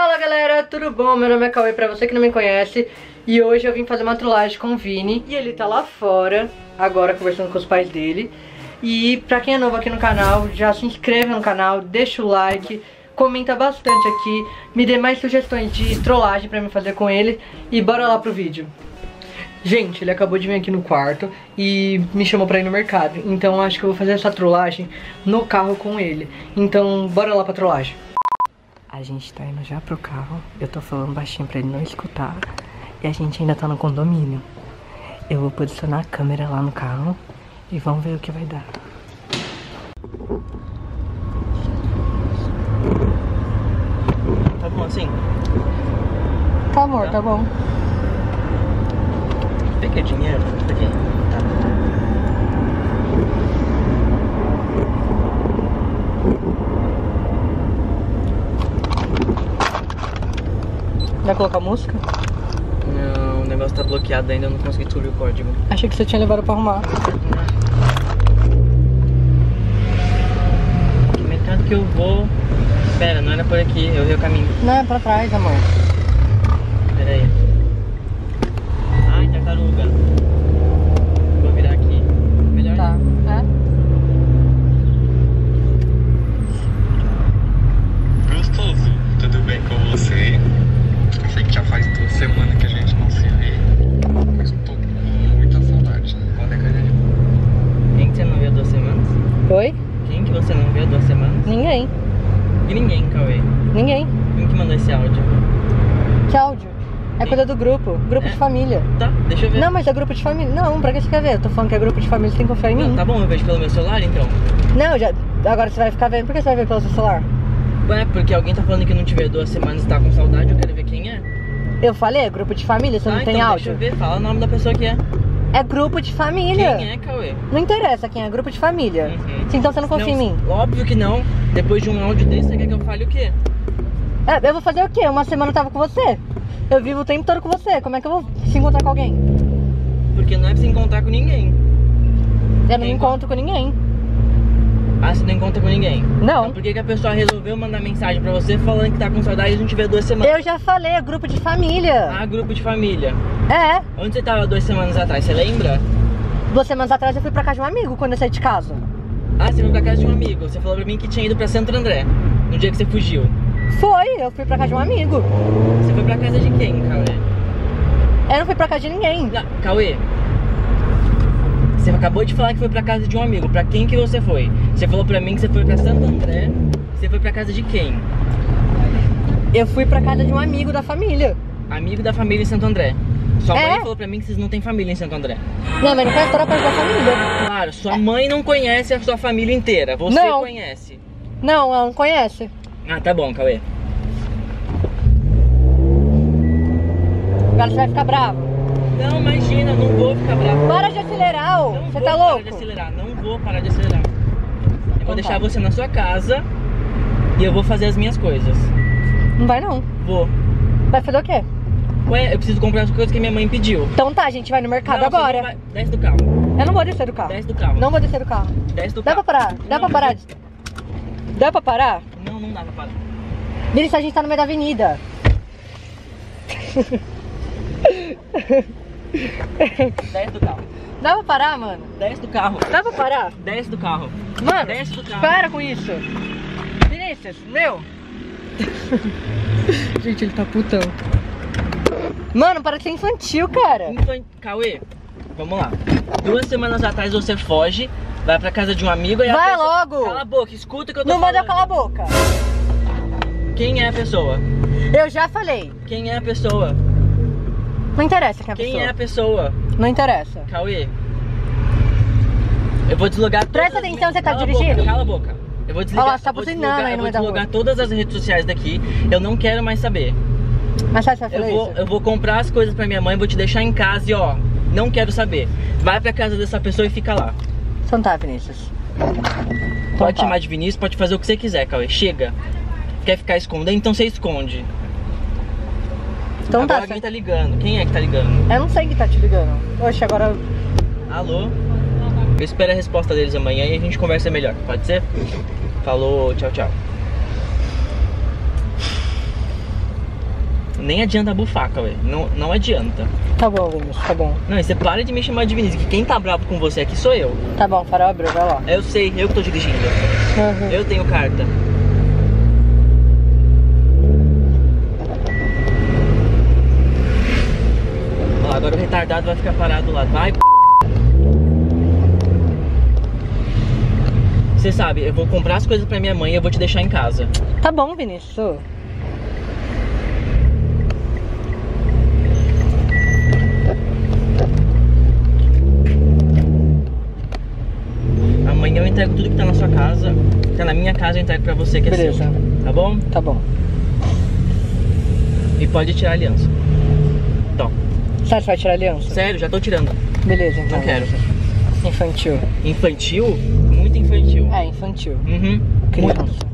Fala galera, tudo bom? Meu nome é Cauê, pra você que não me conhece E hoje eu vim fazer uma trollagem com o Vini E ele tá lá fora, agora conversando com os pais dele. E pra quem é novo aqui no canal, já se inscreve no canal, deixa o like Comenta bastante aqui, me dê mais sugestões de trollagem pra me fazer com ele E bora lá pro vídeo. Gente, ele acabou de vir aqui no quarto e me chamou pra ir no mercado Então acho que eu vou fazer essa trollagem no carro com ele. Então bora lá pra trollagem a gente tá indo já pro carro. Eu tô falando baixinho pra ele não escutar. E a gente ainda tá no condomínio. Eu vou posicionar a câmera lá no carro e vamos ver o que vai dar. Tá bom assim? Tá, amor, tá, Tá. bom. Peguei dinheiro? Peguei. Tá. Vai colocar música? Não, o negócio tá bloqueado ainda, eu não consegui descobrir o código. Achei que você tinha levado pra arrumar. Que mercado que eu vou? Pera, não era por aqui, eu vi o caminho. Não, é pra trás, amor. Pera aí. Ai, tartaruga. Vou virar aqui. Melhor Tá. É? Gostoso, tudo bem com você? Sei que já faz duas semanas que a gente não se vê, mas eu tô com muita saudade. Quando é que a gente Quem que você não viu há duas semanas? Oi? Quem que você não viu há duas semanas? Ninguém. E ninguém, Cauê. Ninguém. Quem que mandou esse áudio? Que áudio? É coisa do grupo. Grupo É. de família. Tá, deixa eu ver. Não, mas é grupo de família. Não, pra que você quer ver? Eu tô falando que é grupo de família, você tem que confiar em mim. Não, tá bom, eu vejo pelo meu celular então. Não, já. Agora você vai ficar vendo. Por que você vai ver pelo seu celular? Ué, porque alguém tá falando que não há duas semanas e tá com saudade, eu quero ver quem é. Eu falei, é grupo de família, você ah, não tem então áudio? deixa eu ver, fala o nome da pessoa que é. É grupo de família. Quem é, Cauê? Não interessa quem é, grupo de família. Uhum. Então você não confia em mim? Óbvio que não. Depois de um áudio desse, você quer que eu fale o quê? É, eu vou fazer o quê? Uma semana eu tava com você. Eu vivo o tempo todo com você. Como é que eu vou se encontrar com alguém? Porque não é pra se encontrar com ninguém. Eu não me encontro com ninguém. Ah, você não encontra com ninguém. Não. Então por que, que a pessoa resolveu mandar mensagem pra você falando que tá com saudade e não vê duas semanas? Eu já falei, é grupo de família. Ah, grupo de família. É. Onde você tava duas semanas atrás, você lembra? Duas semanas atrás eu fui pra casa de um amigo quando eu saí de casa. Ah, você foi pra casa de um amigo. Você falou pra mim que tinha ido pra Santo André. No dia que você fugiu. Foi, eu fui pra casa de um amigo. Você foi pra casa de quem, Cauê? Eu não fui pra casa de ninguém. Não, Cauê. Você acabou de falar que foi pra casa de um amigo. Pra quem que você foi? Você falou pra mim que você foi pra Santo André. Você foi pra casa de quem? Eu fui pra casa de um amigo da família. Amigo da família em Santo André. Sua É? mãe falou pra mim que vocês não têm família em Santo André. Não, mas não conhece toda a parte da família. Claro, sua mãe não conhece a sua família inteira. Você Não. conhece. Não, ela não conhece. Ah, tá bom, Cauê. Agora você vai ficar bravo. Não, imagina, não vou ficar bravo. Para de acelerar, ô. Não Você vou tá parar louco? de acelerar, não vou parar de acelerar. Eu vou Então deixar tá. você na sua casa e eu vou fazer as minhas coisas. Não vai não. Vou. Vai fazer o quê? Ué, eu preciso comprar as coisas que minha mãe pediu. Então tá, a gente vai no mercado Não, agora. não vai- Desce do carro. Eu não vou descer do carro. Desce do carro. Não vou descer do carro. Desce do Dá pra carro. parar? Dá Não, pra parar? de- Dá pra parar? Não, não dá pra parar. Vinícius, a gente tá no meio da avenida. Desce do carro. Dá pra parar, mano? Desce do carro. Dá pra parar? Desce do carro. Mano, Desce do carro. para com isso. Vinícius, meu. gente, ele tá putão. Mano, para de ser infantil, cara. Infan- Cauê, vamos lá. Duas semanas atrás você foge, vai pra casa de um amigo e a Vai pessoa- logo. Cala a boca, escuta o que eu tô Não manda eu falando. calar a boca. Quem é a pessoa? Eu já falei. Quem é a pessoa? Não interessa quem é a Quem pessoa. é a pessoa? Não interessa. Cauê. Eu vou deslogar todas Presta atenção, minhas- você tá Cala a dirigindo? boca, cala a boca. Eu vou desligar, Olha lá, você tá eu vou buzinando deslogar, aí eu no vou meio da rua. deslogar todas as redes sociais daqui. Eu não quero mais saber. Mas sabe você Eu vai vou, fazer eu vou comprar as coisas pra minha mãe, vou te deixar em casa e ó, não quero saber. Vai pra casa dessa pessoa e fica lá. Isso? Então tá, Vinícius. Então Pode tá. chamar de Vinícius, pode fazer o que você quiser, Cauê. Chega. Quer ficar escondendo? Então você esconde. Então Agora tá. alguém tá ligando. Quem é que tá ligando? Eu não sei quem tá te ligando. Oxe, agora. Alô? Eu espero a resposta deles amanhã e a gente conversa melhor. Pode ser? Falou, tchau, tchau. Nem adianta bufar, Cauê. Não, não adianta. Tá bom, Vinícius, tá bom. Não, e você para de me chamar de Vinícius, que quem tá bravo com você aqui sou eu. Tá bom, farol abriu, vai lá. Eu sei, eu que tô dirigindo. Uhum. Eu tenho carta. Ó, agora o retardado vai ficar parado lá. Vai, p... Você sabe, eu vou comprar as coisas pra minha mãe e eu vou te deixar em casa. Tá bom, Vinícius. Amanhã eu entrego tudo que tá na sua casa. Que tá na minha casa, eu entrego pra você que é Beleza. seu. Tá bom? Tá bom. E pode tirar a aliança. Então, Sério, você vai tirar a aliança? sério, já tô tirando. Beleza, então. Não quero. Infantil. Infantil? Muito infantil. É, infantil. Uhum. Criança. Muito.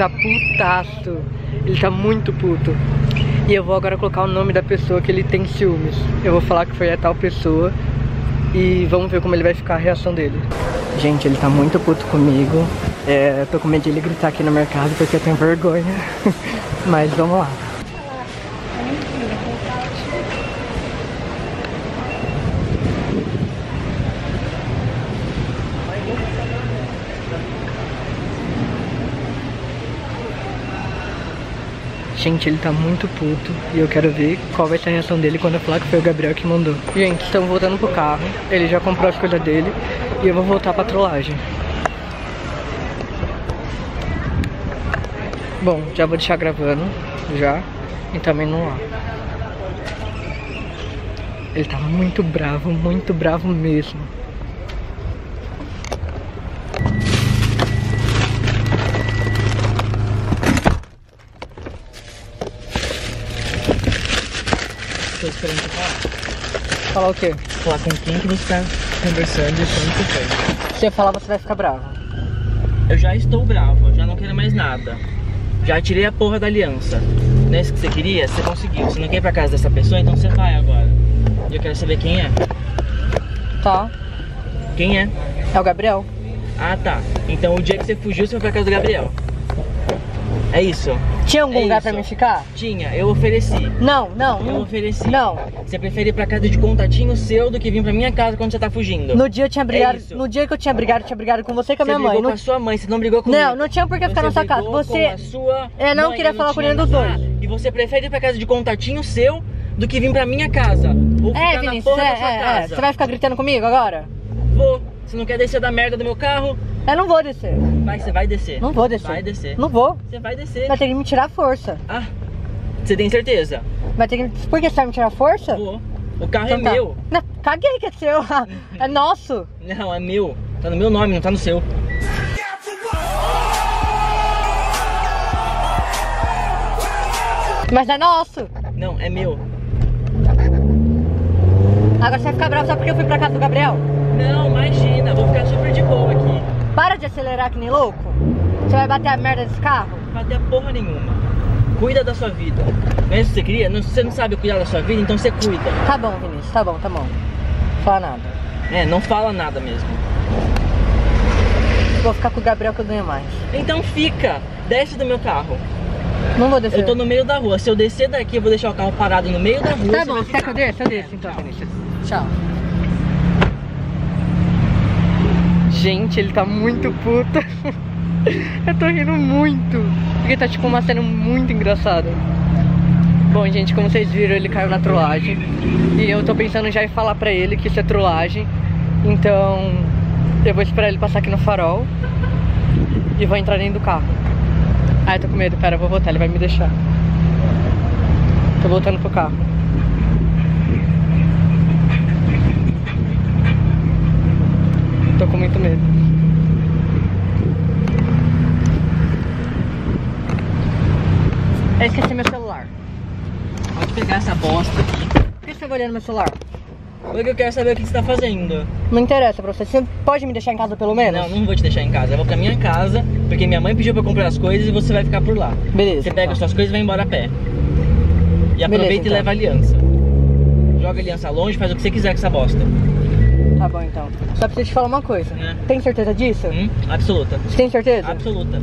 Tá putaço. Ele tá muito puto. E eu vou agora colocar o nome da pessoa que ele tem ciúmes. Eu vou falar que foi a tal pessoa. E vamos ver como ele vai ficar a reação dele. Gente, ele tá muito puto comigo. É, tô com medo de ele gritar aqui no mercado porque eu tenho vergonha. Mas vamos lá. Gente, ele tá muito puto e eu quero ver qual vai ser a reação dele quando eu falar que foi o Gabriel que mandou. Gente, estamos voltando pro carro. Ele já comprou as coisas dele e eu vou voltar pra trollagem. Bom, já vou deixar gravando, já, e também no ar. Ele tá muito bravo, muito bravo mesmo. Falar. O quê? Falar com quem que você tá conversando e como que foi. Se eu falar, você vai ficar bravo. Eu já estou bravo, já não quero mais nada. Já tirei a porra da aliança. Não é isso que você queria? Você conseguiu. Você não quer ir pra casa dessa pessoa, então você vai agora. E eu quero saber quem é. Tá? Quem é? É o Gabriel? Ah, tá. Então o dia que você fugiu, você foi pra casa do Gabriel. É isso? Tinha algum É lugar pra mim ficar? Tinha, eu ofereci. Não, não. Eu não. ofereci. Não. Você prefere ir pra casa de contatinho seu do que vir pra minha casa quando você tá fugindo. No dia eu tinha brigado. isso. no dia que eu tinha brigado, eu tinha brigado com você e com a você minha mãe. brigou Não, com a sua mãe, você não brigou comigo. não, não tinha por que ficar na sua casa. Você. com a sua Eu não mãe, queria eu falar com tinha nenhum dos dois. E você prefere ir pra casa de contatinho seu do que vir pra minha casa. Ou É, ficar na Vinícius, porra é, da sua é, é. casa. Você vai ficar gritando comigo agora? Vou. Você não quer descer da merda do meu carro? Eu não vou descer. Vai, você vai descer. Não vou descer. Vai descer. Não vou. Você vai descer. Vai ter que me tirar a força. Ah, você tem certeza? Vai ter que. Por que você vai me tirar a força? Vou. O carro Então é tá. meu. Não, caguei que é seu. É nosso. Não, é meu. Tá no meu nome, não tá no seu. Mas é nosso. Não, é meu. Agora você vai ficar bravo só porque eu fui pra casa do Gabriel? Não, imagina, vou ficar super de boa aqui. Para de acelerar que nem louco. Você vai bater a merda desse carro? Não vai ter porra nenhuma. Cuida da sua vida. Não é isso que você queria? Não- você não sabe cuidar da sua vida, então você cuida. Tá bom, Vinícius, tá bom, tá bom. Fala nada. É, não fala nada mesmo. Vou ficar com o Gabriel que eu ganho mais. Então fica, desce do meu carro. Não vou descer. Eu tô no meio da rua. Se eu descer daqui, eu vou deixar o carro parado no meio da rua. Tá bom, quer que eu desça? Eu desço então, tchau. Vinícius. Tchau. Gente, ele tá muito puto. eu tô rindo muito. Porque tá tipo uma cena muito engraçada. Bom, gente, como vocês viram, ele caiu na trollagem. E eu tô pensando já em falar pra ele que isso é trollagem. Então, eu vou esperar ele passar aqui no farol. E vou entrar dentro do carro. Ai, tô com medo. Pera, eu vou voltar, ele vai me deixar. Tô voltando pro carro. Tô com muito medo. Eu esqueci meu celular. Pode pegar essa bosta aqui. Por que você tá olhando meu celular? Porque eu quero saber o que você tá fazendo. Não interessa pra você. Você pode me deixar em casa pelo menos? Não, não vou te deixar em casa. Eu vou pra minha casa, porque minha mãe pediu pra eu comprar as coisas e você vai ficar por lá. Beleza. Você pega tá. as suas coisas e vai embora a pé. E aproveita Beleza, e então. leva a aliança. Joga a aliança longe, faz o que você quiser com essa bosta. Tá bom então. Só preciso te falar uma coisa. É. Tem certeza disso? Hum? Absoluta. Você tem certeza? Absoluta.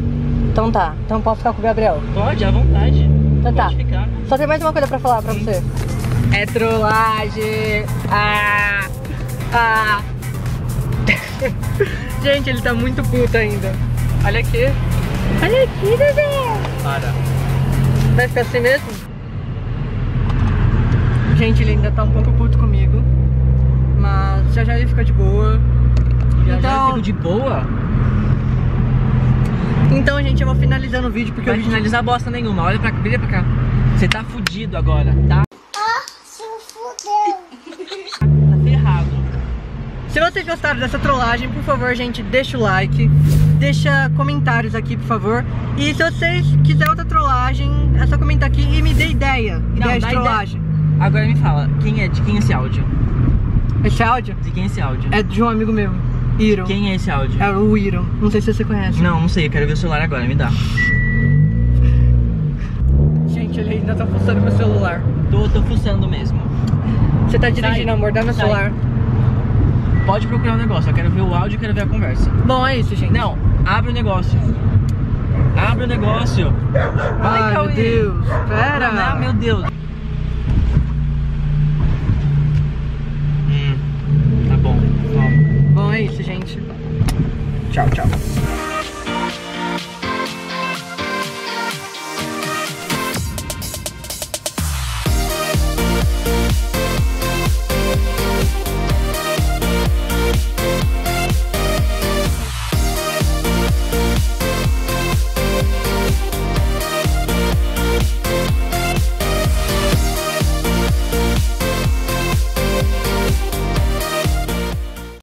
Então tá. Então posso ficar com o Gabriel. Pode, à vontade. Então tá. Pode ficar. Só tem mais uma coisa pra falar pra você. É trollagem. Ah. Ah. Gente, ele tá muito puto ainda. Olha aqui. Olha aqui, bebê. Para. Vai ficar assim mesmo? Gente, ele ainda tá um pouco puto comigo. Mas já já ele fica de boa. Já já Então- eu fico de boa. Então, gente, eu vou finalizando o vídeo porque Não vai o vídeo finalizar bosta nenhuma. Olha pra cá, vira pra cá. Você tá fudido agora, tá? Tá ferrado. Se vocês gostaram dessa trollagem, por favor, gente, deixa o like, deixa comentários aqui, por favor. E se vocês quiserem outra trollagem, é só comentar aqui e me dê ideia. Ideia de trollagem. Agora me fala, quem é, de quem é esse áudio? Esse áudio De quem é esse áudio? é de um amigo meu, Iron. Quem é esse áudio? É o Iron. Não sei se você conhece. Não, não sei, eu quero ver o celular agora, me dá. Gente, ele ainda tá fuçando meu celular. Tô, tô fuçando mesmo. Você tá dirigindo, Sai. amor? Dá meu Sai. celular. Pode procurar um negócio, eu quero ver o áudio e quero ver a conversa. Bom, é isso, gente. Não, abre o negócio. Abre o negócio. Vai, Ai, meu Cauê. Deus. Pera. Não, não, meu Deus. Hum, tá bom. Toma. Bom, é isso, gente. Tchau, tchau.